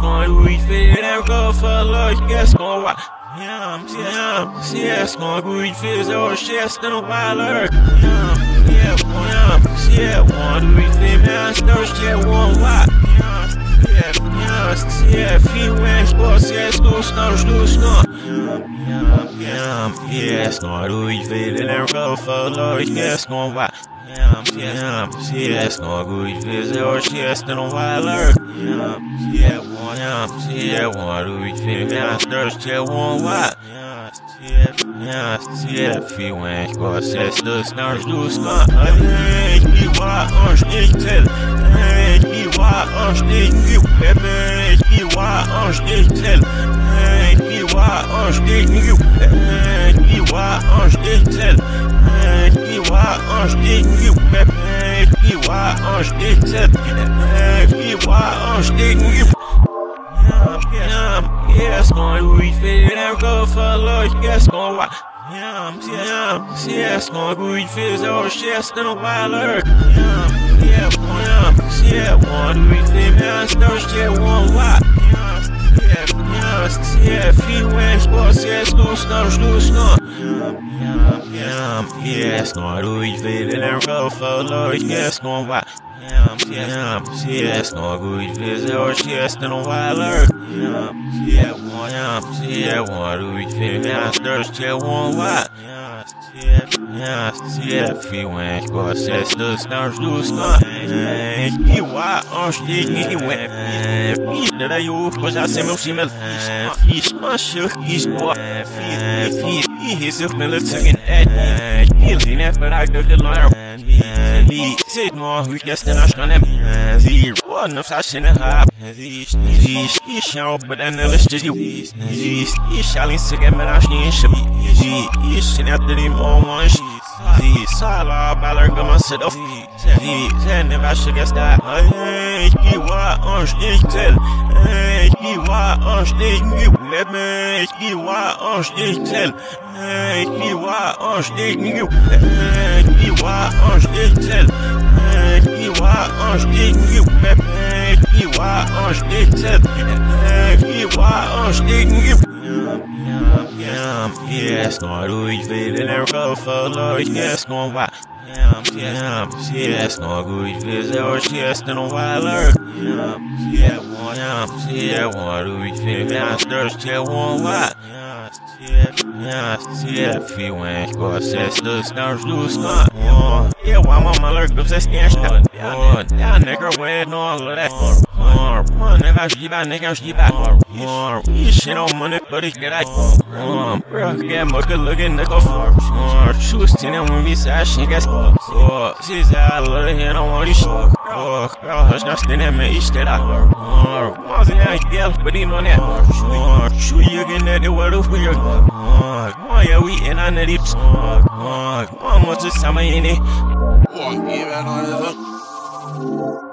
going reach for that rough for luck, yes, going wild. Yeah, yeah, yeah, it's gonna reach for his old shit, still wilder. Yeah, yeah, yeah, yeah, Yeah, to reach Yeah, man, still Yeah, one wild. Yeah, yeah, yeah, yeah, feet went, score, yeah, school, snow, school, snow. Yeah, yeah, yeah, yeah. gonna reach for that rough for luck, yes, going wild. Ям, ям, съест много и влезе обществено вайлер. Ям, съе вон, ям, съе вон, руич вивян, дърще вон лат. Ям, съе фиуенш, госес, дъс, нарш, дус, ма. Ай, ми ва, онш, ник цел. Ай, ми ва, онш, ник мил. Ай, ми ва, онш, ник цел. Ай, ми ва, онш, ник мил. Ай, ми ва, онш, ник мил. on stick, we get. Yeah, yeah, yeah, it's gonna refit it and go for love, yeah, it's gonna watch. Yeah, yeah, yeah, it's gonna refit it, oh shit, it's gonna wild earth. Yeah, yeah, yeah, yeah, one refit, man, it's no shit, one lot. Yeah, yeah, yeah, feet went sports, yeah, school, snow, school, snow. Yeah, yeah, yeah, it's gonna refit it and go for love, yeah, it's gonna watch. Yeah, yeah, yes, no good visitors, yes, no wilder. Yeah, yeah, one, yeah, yeah, one, do we feel masters, yeah, one, what? Yeah, yeah, feeling, but says the stars do not. E o ar, acho que ninguém é. Filha da eu, pois já sei meu time é fixe. Acho que isso é fixe. E esse é o meu time é. Ele, né, para a grande loira. Wie sieht man, wie gestern nach einem Sie wurden auf Sachen haben Sie Ich schau bei deiner Liste Sie Ich schau nicht zu gehen, wenn ich nicht Sie Ich schau nicht zu gehen, wenn ich nicht sala baller gama sit off Die sen never should guess that Hey Hey wa ons nicht Hey wa ons nicht Hey die wa ons nicht tell He wa ons tegen you, He wa ons tegen He wa ons tegen you. I'm pissed on Louis Vuitton and Ruffalo, yes, on why. Yeah, I'm pissed, I'm pissed on Louis Vuitton, yes, on why, lurk. Yeah, I'm pissed, I'm pissed Yeah Louis Vuitton, thirsty, on why. Yeah, I see that feet when score says the stars do start. Yeah, why yeah lurk, does Yeah stand shot? Yeah, nigga, yeah no, left. One, if I see by nigga, see by more. You shit on money, but it's good I um, bro, get mucka looking nigga for She was ten when we said she got spots. Oh, she said I love her and I want you short. Oh, girl, hush, now stand at me, each that I heard. Mom's in that girl, but he know that. Shoot, you getting at the world of weird. Oh, yeah, we in on the dips. Oh, mom, what's the summer in it? Oh, give it on the hook.